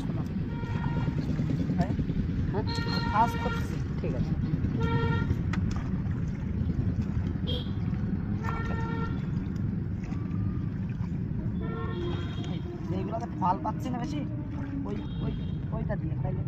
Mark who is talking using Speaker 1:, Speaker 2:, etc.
Speaker 1: করলাম হ্যাঁ? করতেছি
Speaker 2: ঠিক আছে।
Speaker 1: যেগুলোতে ফল পাচ্ছি না বেশি। ওই ওই ওইটা দিয়ে তাইলে।